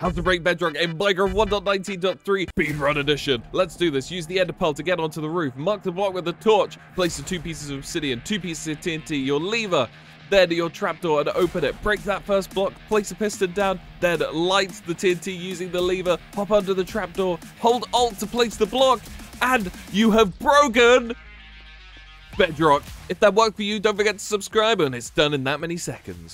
How to break bedrock in Minecraft 1.19.3 Speedrun Edition. Let's do this. Use the ender pearl to get onto the roof. Mark the block with a torch. Place the two pieces of obsidian, two pieces of TNT, your lever, then your trapdoor and open it. Break that first block, place a piston down, then light the TNT using the lever, Pop under the trapdoor, hold alt to place the block, and you have broken bedrock. If that worked for you, don't forget to subscribe and it's done in that many seconds.